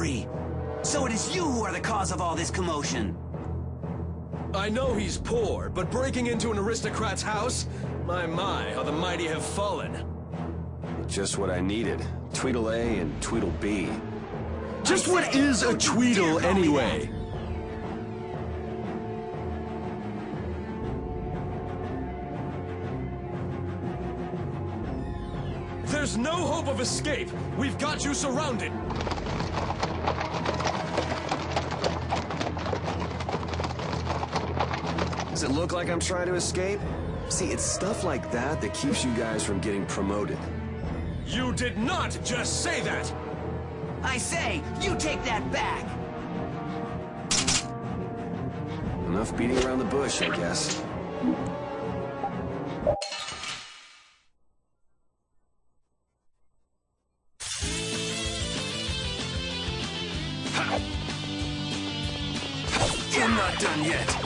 Yuri! So it is you who are the cause of all this commotion! I know he's poor, but breaking into an aristocrat's house? My, my, how the mighty have fallen. Just what I needed. Tweedle A and Tweedle B. Just what is a Tweedle anyway? There's no hope of escape! We've got you surrounded! Does it look like I'm trying to escape? See, it's stuff like that that keeps you guys from getting promoted. You did not just say that! I say, you take that back! Enough beating around the bush, I guess. I'm not done yet!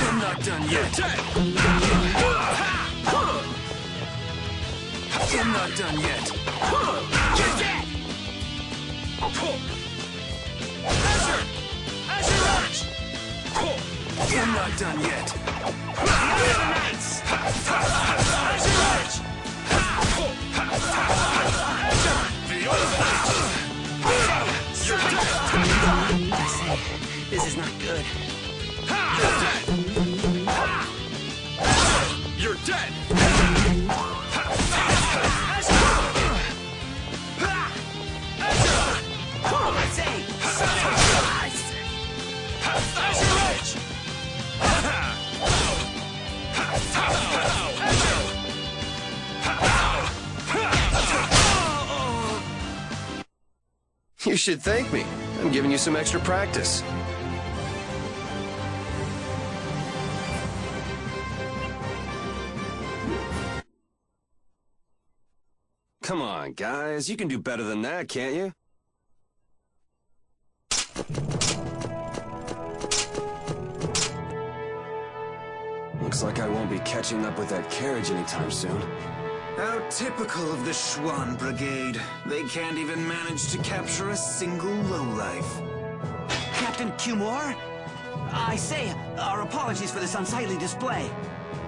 I'm not done yet! I'm not done yet! You're dead! Azure! Azure Arch! I'm not done yet! Knights! Azure! You should thank me. I'm giving you some extra practice. Come on, guys. You can do better than that, can't you? Looks like I won't be catching up with that carriage anytime soon. How typical of the Schwann Brigade. They can't even manage to capture a single lowlife. Captain Cumore? I say, our apologies for this unsightly display.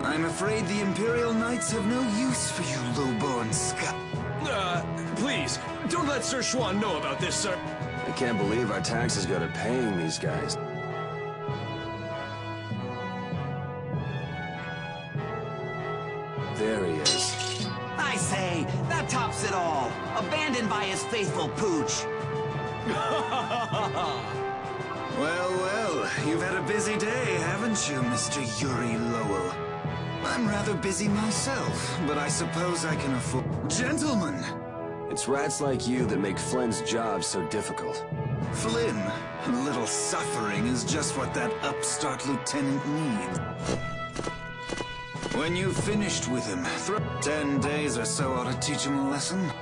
I'm afraid the Imperial Knights have no use for you lowborn scum. Uh, please, don't let Sir Schwann know about this, sir. I can't believe our taxes go to paying these guys. Abandoned by his faithful pooch. Well, well, you've had a busy day, haven't you, Mr. Yuri Lowell? I'm rather busy myself, but I suppose I can afford... Gentlemen! It's rats like you that make Flynn's job so difficult. Flynn, a little suffering is just what that upstart lieutenant needs. When you've finished with him, throw ten days or so ought to teach him a lesson.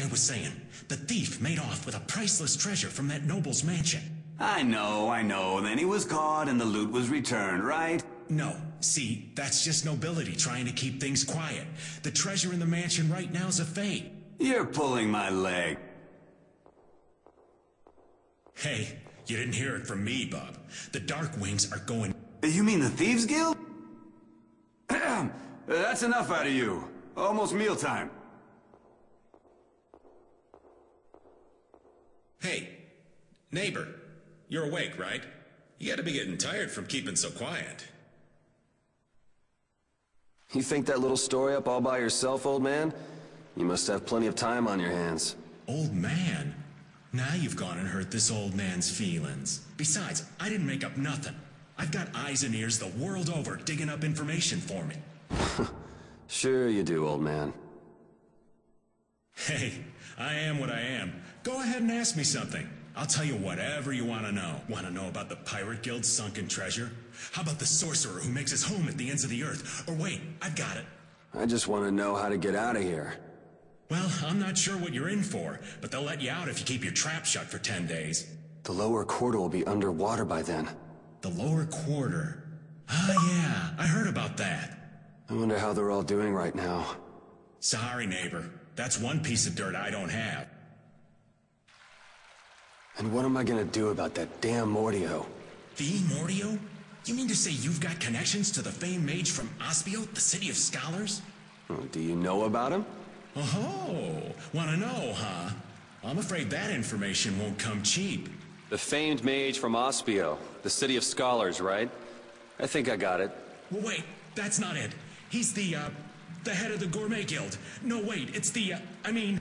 I was saying, the thief made off with a priceless treasure from that noble's mansion. I know, I know. Then he was caught and the loot was returned, right? No, see, that's just nobility trying to keep things quiet. The treasure in the mansion right now is a fake. You're pulling my leg. Hey, you didn't hear it from me, Bob. The Dark Wings are going... You mean the Thieves Guild? That's enough out of you. Almost mealtime. Hey, neighbor, you're awake, right? You gotta be getting tired from keeping so quiet. You think that little story up all by yourself, old man? You must have plenty of time on your hands. Old man? Now you've gone and hurt this old man's feelings. Besides, I didn't make up nothing. I've got eyes and ears the world over digging up information for me. Sure you do, old man. Hey, I am what I am. Go ahead and ask me something. I'll tell you whatever you want to know. Want to know about the Pirate Guild's sunken treasure? How about the sorcerer who makes his home at the ends of the earth? Or wait, I've got it. I just want to know how to get out of here. Well, I'm not sure what you're in for, but they'll let you out if you keep your trap shut for 10 days. The lower quarter will be underwater by then. The lower quarter. Ah, yeah, I heard about that. I wonder how they're all doing right now. Sorry, neighbor. That's one piece of dirt I don't have. And what am I gonna do about that damn Mordio? The Mordio? You mean to say you've got connections to the famed mage from Aspio, the city of scholars? Oh, Do you know about him? Oh, wanna know, huh? I'm afraid that information won't come cheap. The famed mage from Aspio, the city of scholars, right? I think I got it. Well, wait, that's not it. He's the, uh, the head of the Gourmet Guild. No, wait, it's the, uh, I mean...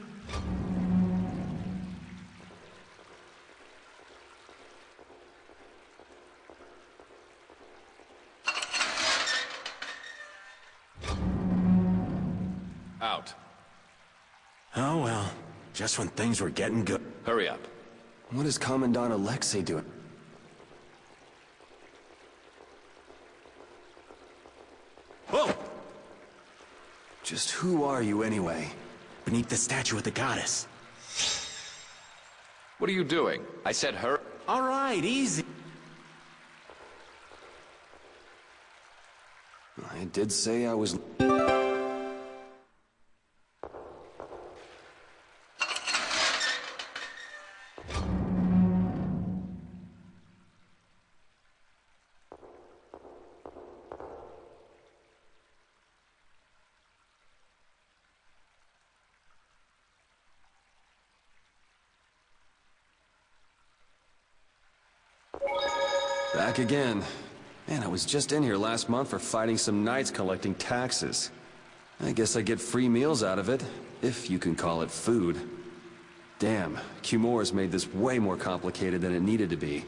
Out. Oh, well. Just when things were getting good. Hurry up. What is Commandant Alexei doing? Just who are you anyway? Beneath the statue of the goddess. What are you doing? I said her. All right, easy. I did say I was... Back again. Man, I was just in here last month for fighting some knights collecting taxes. I guess I get free meals out of it, if you can call it food. Damn, Cumore's made this way more complicated than it needed to be.